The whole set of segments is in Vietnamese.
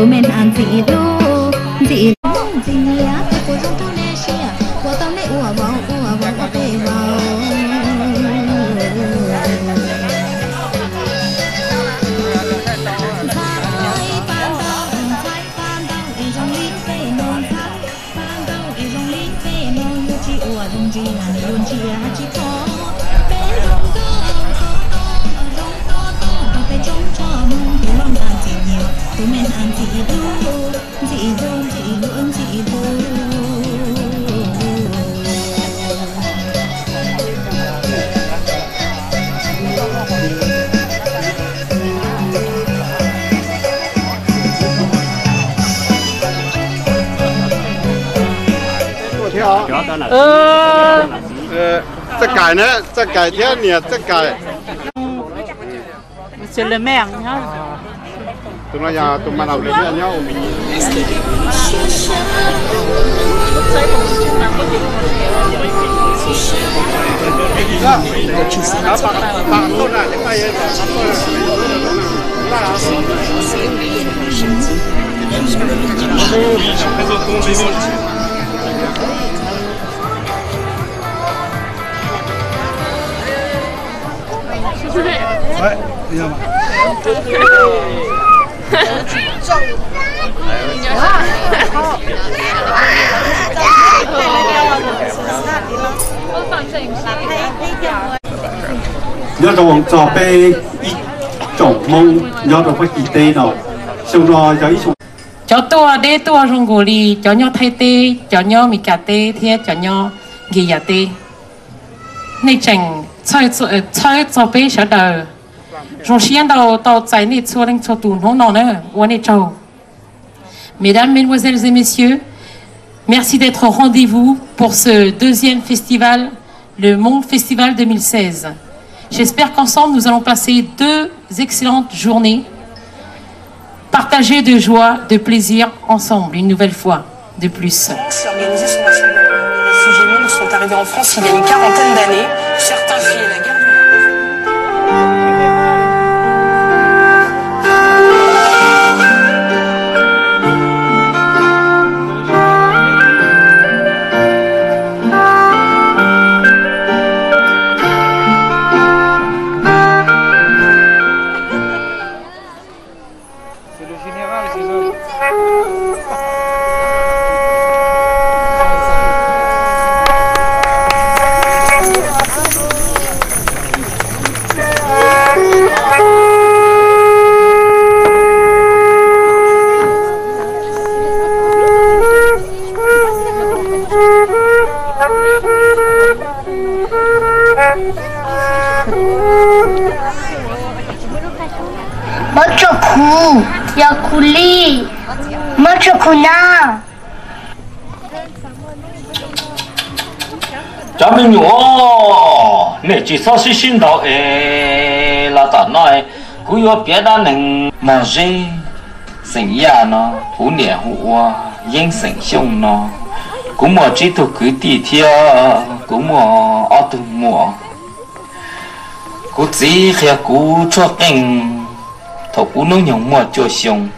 tu men ăn gì lu thế họ ờ tất cả nữa tất cả thế nè tất cả xin lên mẹ nhá tụi nó nhà tụi mà nào lên mẹ nhau mình Hãy subscribe cho kênh Ghiền Mì Gõ Để không bỏ lỡ những video hấp dẫn 把也把头呢， nhớ trong trò bê ít trọng mong nhớ trong cái kỳ tê nào xong rồi cho ít xong cho tua Mesdames, Mesdemoiselles et Messieurs, merci d'être au rendez-vous pour ce deuxième festival, le Monde Festival 2016. J'espère qu'ensemble, nous allons passer deux excellentes journées, partager de joie, de plaisir ensemble, une nouvelle fois, de plus. Les réfugiés sont arrivés en France il y a une quarantaine d'années. Certains fuyaient la guerre. Machoku, Yakuli, 맞췄구나. chả mình nhỏ nè chỉ sao xí xin đầu ê là ta nói cú yo biết đã nâng mà gì sinh ya nó hú nè hú wa yên sinh xong nó. Cú mà chỉ tu cứ đi theo cú mà ở tu mùa. Cú chỉ khi cú cho kinh thọ cú nó nhung mà cho xong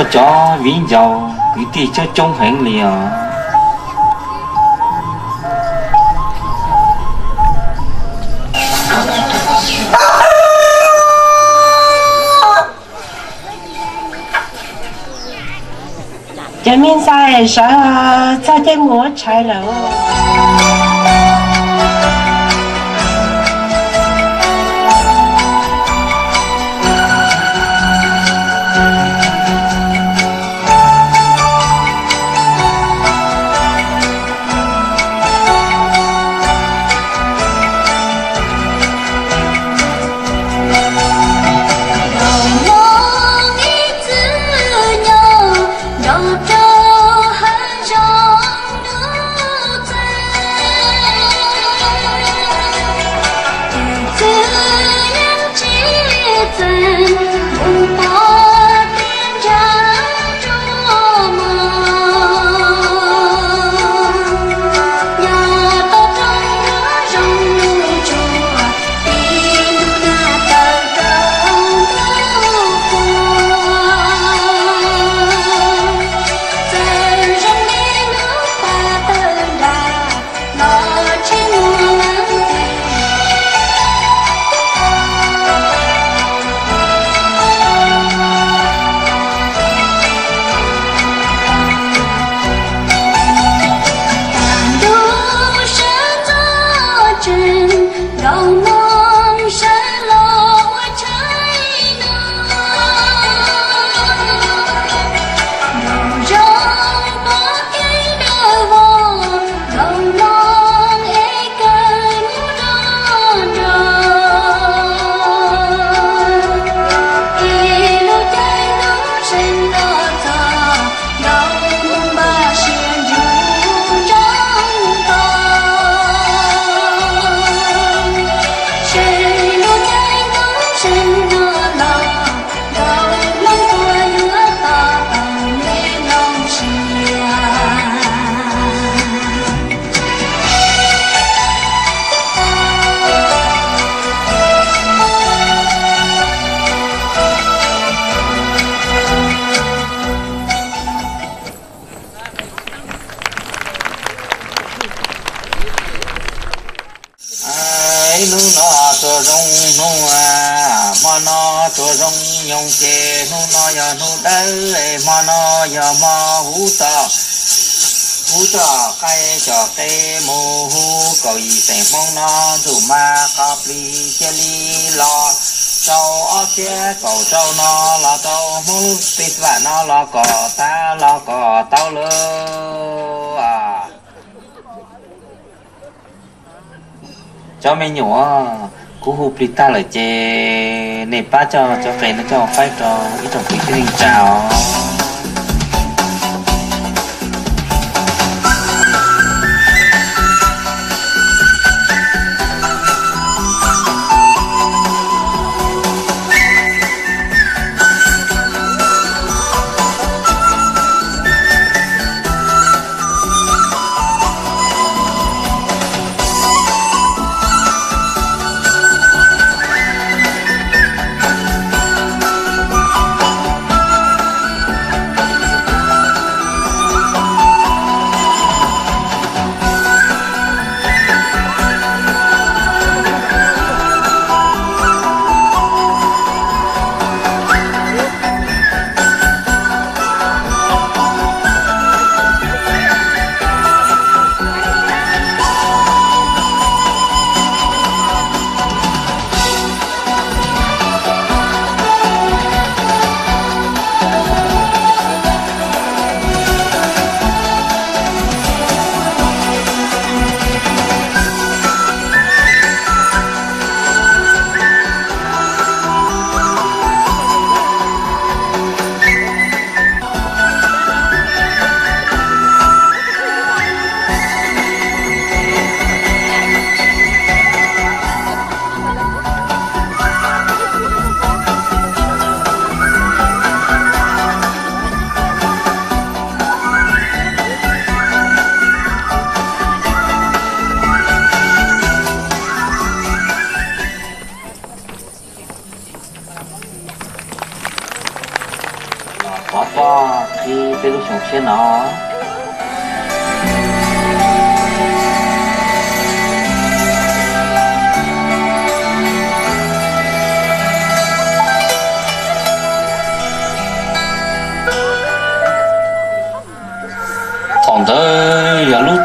你 mua cho vĩnh giàu quý tỷ cho trông hành liền cho nên sai sợ sao chơi múa chạy lẩu chê nu no ya nu đế e ma no ya ma hú ta hú ta cái cho cái mù hú, cầu gì thành mong nó dù ma cọp li chê li lo. Châu ở kia cầu châu nó là châu mù tít và nó là cỏ ta là cỏ tao lơ à. Cho mình nhủ à cú hụp đi ta lại chê nè ba cho cho phải nó cho phải cho ít trong cái cái chào.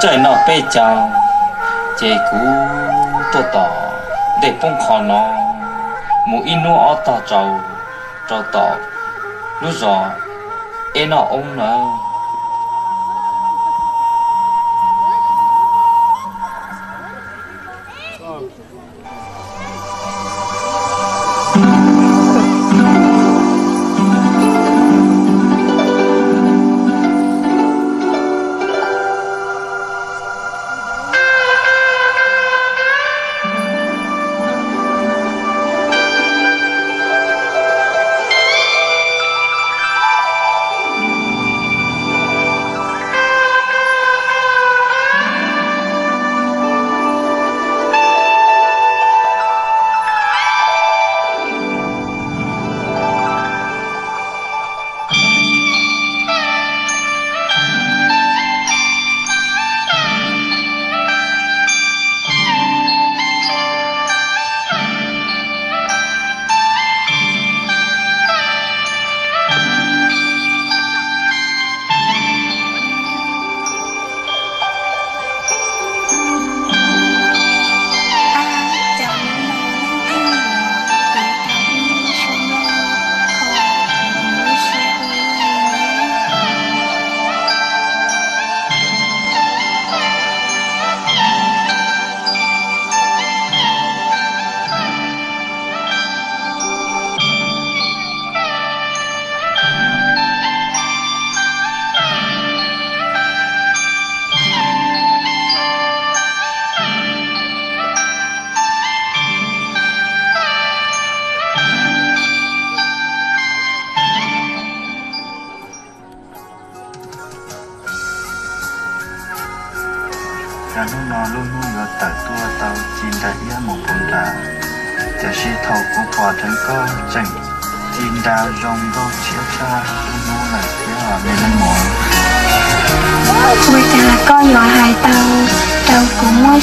Giờ nó bê chào chế cú tô tỏ để phong khó nó mù in nó ở tỏ trâu trâu tỏ lúc rồi em nó ông nào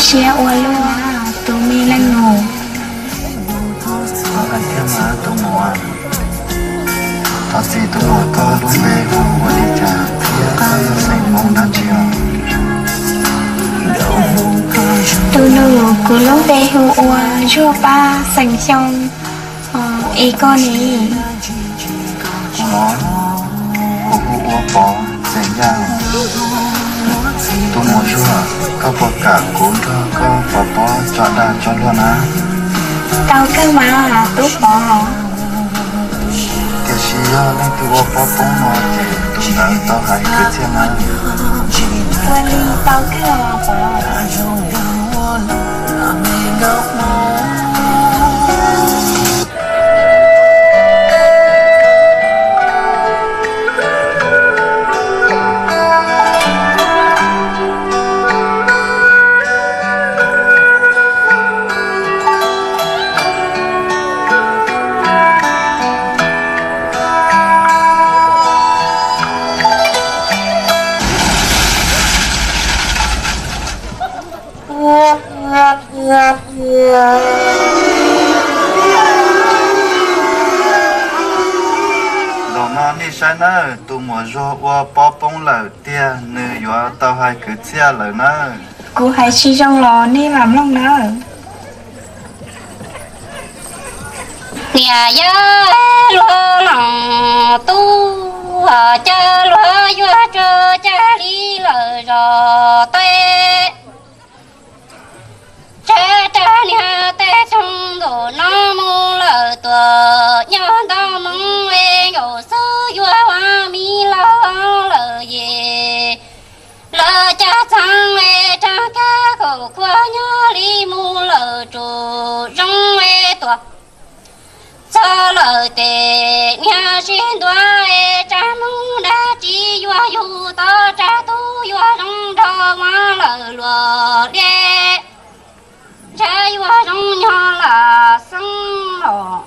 xe ô lô tôi mi lên ngủ có ăn thêm mà tôi mùa tao chỉ tôi mùa có luôn về của đi cha phía con xây mong đã chiều Tôi nữ cứ lúc để hù ua Chua ba sành xong Ờ, ý con ý. Nó của của của ra tôi muốn chua các bỏ cả cố cho có bỏ bỏ cho đa cho luôn á Tao cái mà là tốt bỏ họ cái gì đó nên tôi bỏ bỏ bỏ nó tôi đã tao hay cứ thế mà Quên tao cái là bỏ đồ nó đi sai nó tôi muốn cho qua bỏ bông lợn tia nữ yo tao hay cứ chia lợn nó. Cô hãy chi trong lò ni làm lòng nữa nhà ya lo lòng tu ở cha lo yo cho cha đi lời rồi tê cha cha ni ha ta trong đồ nó mô lời tua nhớ đó mong về ngủ sư yo hoa mi lo lời gì lời cha sang về cha ca khổ qua nhớ đi mu lời trụ rong về tua cho lời tệ nhà xin đoa e cha mong đã chỉ doa yu ta cha tu doa trong đó mà lời lùa đê cha doa trong nhà là sông lò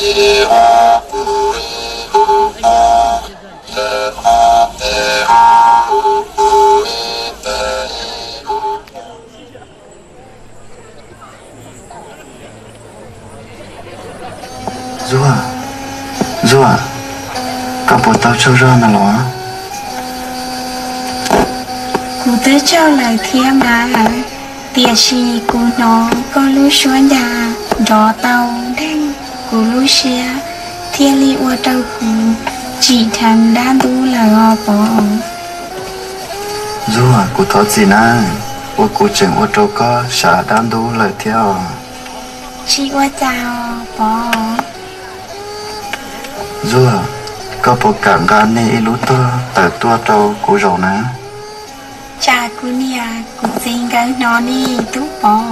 Zua Zua Capo tao cho ra lo lỏ Cụ tế cho lời thiên mà tiếc gì cụ nó có lũ xuống nhà Đó tao đấy lũ xe. Thiên li qua tàu cụ chỉ thằng đan tu là ngò bỏ rùa cụ thọ gì na ô cụ chừng ô trâu có xả đan đu lời theo. Chỉ qua chào bỏ rùa có bộ cảm gan nê lú to tờ tua trâu cụ rầu na cha cụ nia cụ xin cái nó đi tú bỏ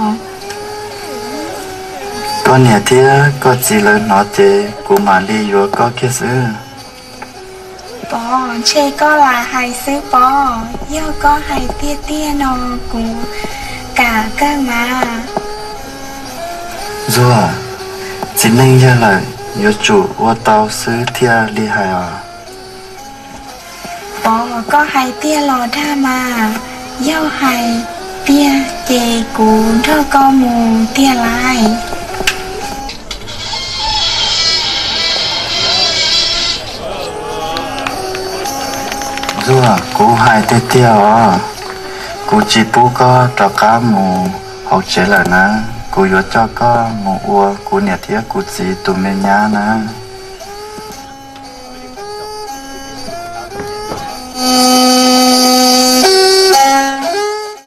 có nhà thia có gì lời nói chê cụ mà đi vô có kia sư bỏ chê có là hai sư bỏ do có hai tia tia nó cụ cả cơ mà. Rùa chỉ nên ra lời nhớ chủ ô tao sư thia li hài à? Bỏ có hai tia lò đa mà do hai tia chê cụ thơ có mù tia lại rùa cụ hai tê tia à cụ chỉ bố có cho cá mù học chế là na cụ yếu cho có mù ua cụ nhà thiết cụ chỉ tụ mê nhá na